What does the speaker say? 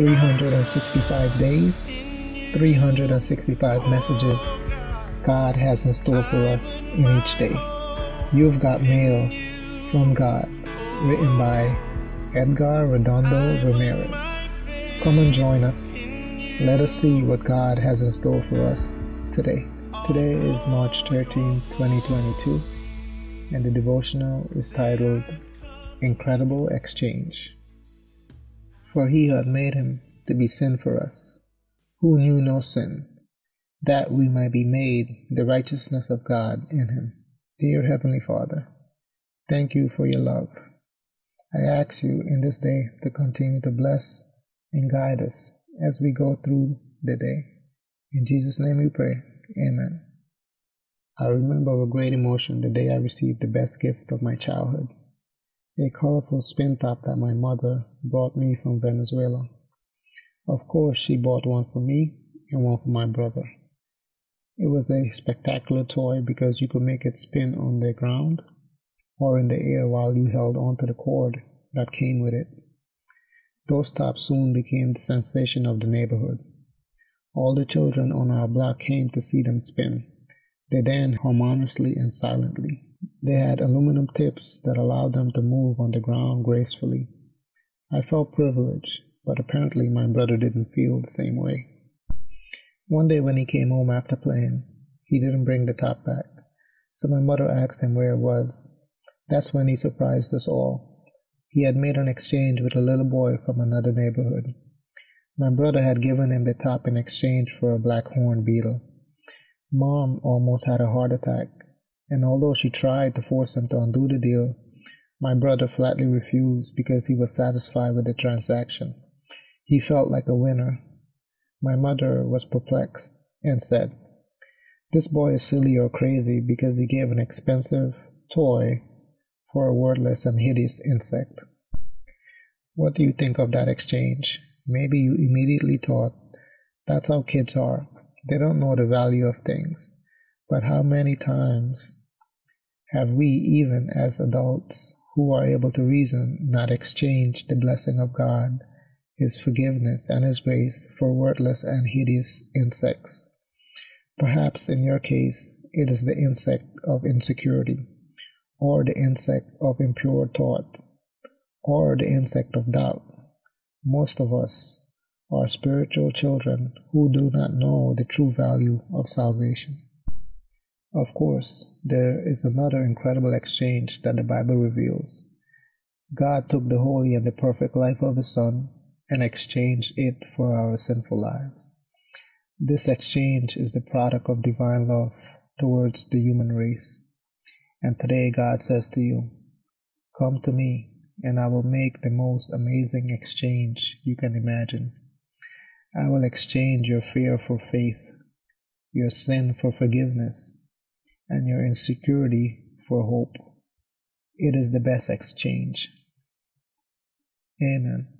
365 days, 365 messages God has in store for us in each day. You've got mail from God, written by Edgar Redondo Ramirez. Come and join us. Let us see what God has in store for us today. Today is March 13, 2022, and the devotional is titled Incredible Exchange. For he had made him to be sin for us, who knew no sin, that we might be made the righteousness of God in him. Dear Heavenly Father, thank you for your love. I ask you in this day to continue to bless and guide us as we go through the day. In Jesus' name we pray. Amen. I remember with great emotion the day I received the best gift of my childhood a colorful spin top that my mother brought me from Venezuela. Of course, she bought one for me and one for my brother. It was a spectacular toy because you could make it spin on the ground or in the air while you held onto the cord that came with it. Those tops soon became the sensation of the neighborhood. All the children on our block came to see them spin. They danced harmoniously and silently. They had aluminum tips that allowed them to move on the ground gracefully. I felt privileged, but apparently my brother didn't feel the same way. One day when he came home after playing, he didn't bring the top back, so my mother asked him where it was. That's when he surprised us all. He had made an exchange with a little boy from another neighborhood. My brother had given him the top in exchange for a black horn beetle. Mom almost had a heart attack and although she tried to force him to undo the deal, my brother flatly refused because he was satisfied with the transaction. He felt like a winner. My mother was perplexed and said, This boy is silly or crazy because he gave an expensive toy for a wordless and hideous insect. What do you think of that exchange? Maybe you immediately thought, That's how kids are. They don't know the value of things. But how many times have we, even as adults who are able to reason, not exchanged the blessing of God, His forgiveness, and His grace for worthless and hideous insects? Perhaps in your case, it is the insect of insecurity, or the insect of impure thought, or the insect of doubt. Most of us are spiritual children who do not know the true value of salvation. Of course, there is another incredible exchange that the Bible reveals. God took the holy and the perfect life of His Son and exchanged it for our sinful lives. This exchange is the product of divine love towards the human race. And today God says to you, Come to me, and I will make the most amazing exchange you can imagine. I will exchange your fear for faith, your sin for forgiveness, and your insecurity for hope. It is the best exchange. Amen.